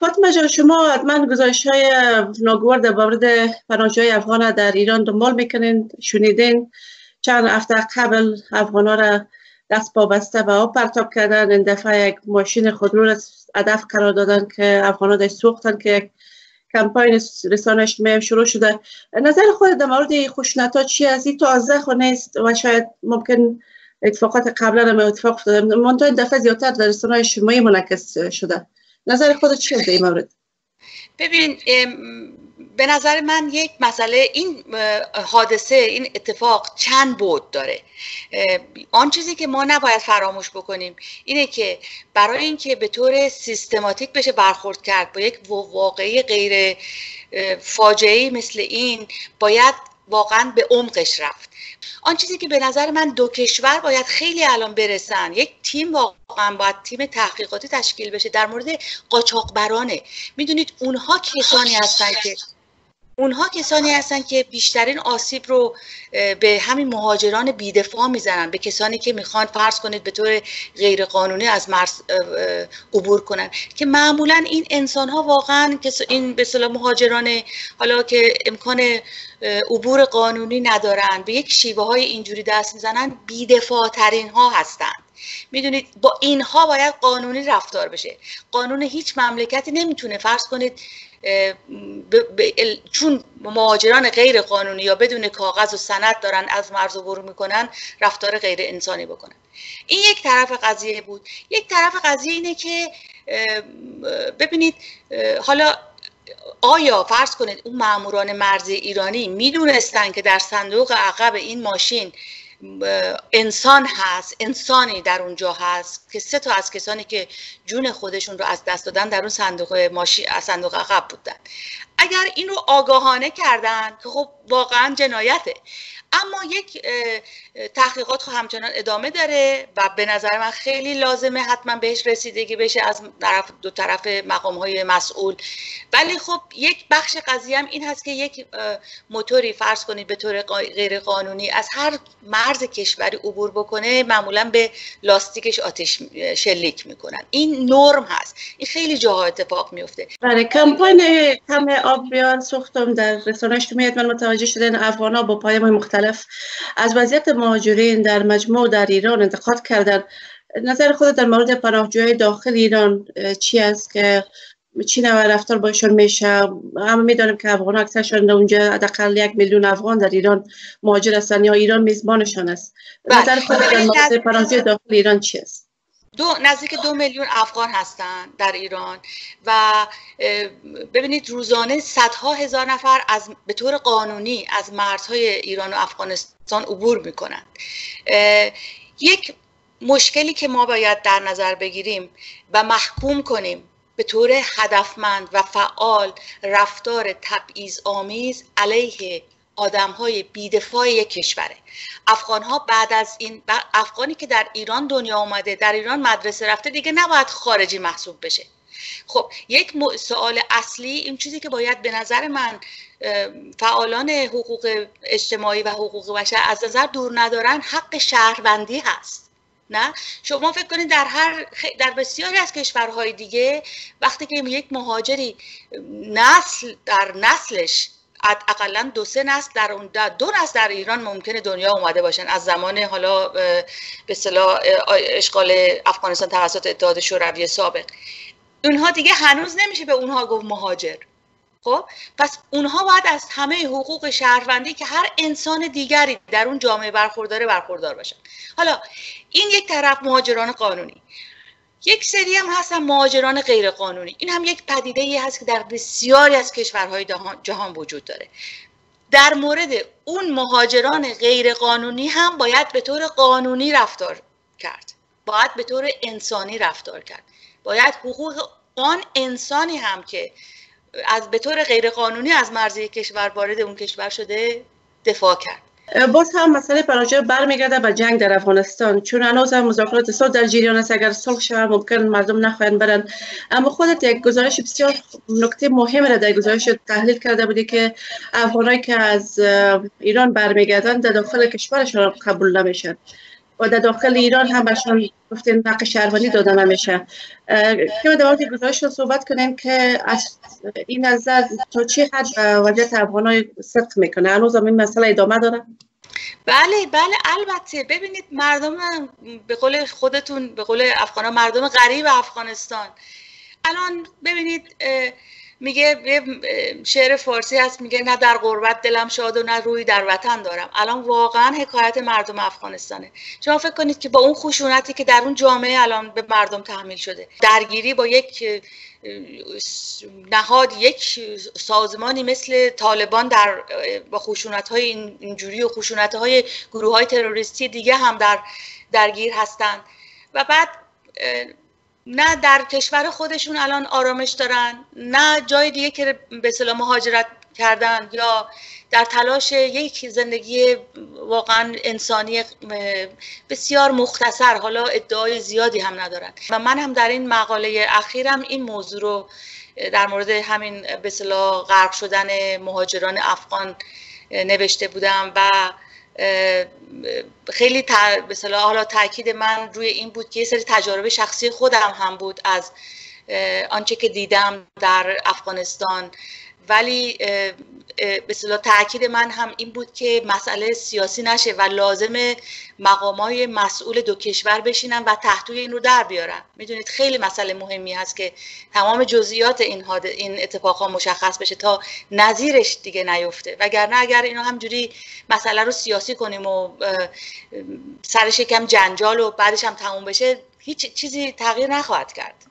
فاطمه جان شما حتما گزارش های ناگوار در مورد پناهجوی افغان در ایران دنبال می‌کنین شنیدین؟ چند هفته قبل افغان را دست پا بسته و آب پرتاب کردن این دفعه یک ماشین خودرو را هدف قرار دادن که افغان ها در سوختن که یک کمپاین رسانش می شروع شده. نظر خود در مورد ها چی از این تازه خو نیست و شاید ممکن اتفاقات قبلا هم اتفاق افتاده. منتها این دفعه زیادتر در رسانه اجتماعی منعکس شده. نظر خود چی در این مورد؟ ببین به نظر من یک مسئله این حادثه این اتفاق چند بود داره؟ آن چیزی که ما نباید فراموش بکنیم اینه که برای اینکه به طور سیستماتیک بشه برخورد کرد با یک واقعی غیر فاجعه مثل این باید واقعا به عمقش رفت. آن چیزی که به نظر من دو کشور باید خیلی الان برسن. یک تیم واقعا باید تیم تحقیقاتی تشکیل بشه. در مورد قاچاقبرانه. می‌دونید اونها کسانی هستن که اونها کسانی هستن که بیشترین آسیب رو به همین مهاجران بیدفاع می‌زنن به کسانی که می‌خوان فرض کنید به طور غیرقانونی از مرز عبور کنن. که معمولا این انسان ها واقعا این به مهاجران حالا که امکان عبور قانونی ندارن به یک شیوه های اینجوری دست می‌زنن بیدفاع ترین ها هستند می‌دونید با اینها باید قانونی رفتار بشه. قانون هیچ مملکتی نمی‌تونه فرض کنید چون مهاجران غیر قانونی یا بدون کاغذ و سند دارن از مرز عبور می‌کنن رفتار غیر انسانی بکنن. این یک طرف قضیه بود. یک طرف قضیه اینه که ببینید حالا آیا فرض کنید اون ماموران مرزی ایرانی می‌دونستن که در صندوق عقب این ماشین انسان هست انسانی در اونجا هست که سه تا از کسانی که جون خودشون رو از دست دادن در اون صندوق ماشی صندوق عقب بودن. اگر این رو آگاهانه کردن که خب واقعا جنایته. اما یک تحقیقات خب همچنان ادامه داره و به نظر من خیلی لازمه حتما بهش رسیدگی بشه از طرف دو طرف مقام های مسئول. ولی خب یک بخش قضیه هم این هست که یک موتوری فرض کنید به طور غیر قانونی از هر مرز کشوری عبور بکنه معمولا به لاستیکش آتش شلیک می‌کنن. این نرم هست. این خیلی جاها اتفاق میفته برای بله، کمپاین کم آب بیان سوختم در رسانه اجتماعی من متوجه شدن افغان با پایم مختلف از وضعیت مهاجرین در مجموع در ایران انتقاد کردن. نظر خود در مورد پناهجوی داخل ایران چی است که چی نوع رفتار باشون میشه؟ همه می‌دانیم که افغان اکثرشان اونجا حداقل یک میلیون افغان در ایران مهاجر هستند یا ایران میزبانشان است. بله. نظر خود در مورد پناهجوی داخل ایران چی است؟ دو نزدیک دو میلیون افغان هستند در ایران و ببینید روزانه صدها هزار نفر از به طور قانونی از مرزهای ایران و افغانستان عبور می‌کنند. یک مشکلی که ما باید در نظر بگیریم و محکوم کنیم به طور هدفمند و فعال رفتار تبعیض آمیز علیه آدم های بیدفاع یک کشوره. افغان ها بعد از این افغانی که در ایران دنیا آمده در ایران مدرسه رفته دیگه نباید خارجی محسوب بشه. خب یک سوال اصلی این چیزی که باید به نظر من فعالان حقوق اجتماعی و حقوق بشر از نظر دور ندارن حق شهروندی هست. نه؟ شما فکر کنید در هر در بسیاری از کشورهای دیگه وقتی که یک مهاجری نسل در نسلش اقلا دو سه نسل در اون دو نسل در ایران ممکنه دنیا اومده باشن. از زمان حالا به اصطلاح اشغال افغانستان توسط اتحاد شوروی سابق. اونها دیگه هنوز نمیشه به اونها گفت مهاجر. خب؟ پس اونها باید از همه حقوق شهروندی که هر انسان دیگری در اون جامعه برخورداره برخوردار باشن. حالا این یک طرف مهاجران قانونی. یک سری هم هستن مهاجران غیر قانونی این هم یک پدیده ای هست که در بسیاری از کشورهای جهان وجود داره. در مورد اون مهاجران غیر قانونی هم باید به طور قانونی رفتار کرد. باید به طور انسانی رفتار کرد. باید حقوق آن انسانی هم که از به طور غیر قانونی از مرزی کشور وارد اون کشور شده دفاع کرد. باز هم مسئله پناهجو برمیگرده به جنگ در افغانستان. چون هنوز هم مذاکرات صلح در جریان است. اگر صلح شود ممکن مردم نخواهند برن اما خودت یک گزارش بسیار نکته مهم را در گزارش تحلیل کرده بودی که افغانایی که از ایران برمیگردن در داخل کشورشان قبول نمیشن. و در داخل ایران هم بهشون گفتین حق شهروندی داده نمیشه که در مورد گزارش صحبت کنیم که از این نظر تا چه حد وضعیت افغان های صدق می‌کنه؟ هنوز این مسئله ادامه داره؟ بله بله البته. ببینید مردم به قول خودتون به قول افغان مردم غریب افغانستان. الان ببینید میگه یه شعر فارسی هست میگه نه در غربت دلم شاد و نه روی در وطن دارم. الان واقعا حکایت مردم افغانستانه. شما فکر کنید که با اون خشونتی که در اون جامعه الان به مردم تحمیل شده درگیری با یک نهاد یک سازمانی مثل طالبان در با خشونت های اینجوری و خشونت های گروه های تروریستی دیگه هم در درگیر هستند. و بعد نه در کشور خودشون الان آرامش دارن نه جای دیگه که به صلاح مهاجرت کردن یا در تلاش یک زندگی واقعا انسانی بسیار مختصر حالا ادعای زیادی هم ندارن. و من هم در این مقاله اخیرم این موضوع رو در مورد همین به غرق شدن مهاجران افغان نوشته بودم و خیلی به حالا تاکید من روی این بود که یه سری تجارب شخصی خودم هم بود از آنچه که دیدم در افغانستان. ولی به صلاح تاکید من هم این بود که مسئله سیاسی نشه و لازم مقامای مسئول دو کشور بشینن و تحتوی این رو در بیارن. می‌دونید خیلی مسئله مهمی هست که تمام جزئیات این این اتفاقها مشخص بشه تا نظیرش دیگه نیفته. وگرنه اگر اینو همجوری مسئله رو سیاسی کنیم و سرش یکم جنجال و بعدش هم تموم بشه هیچ چیزی تغییر نخواهد کرد.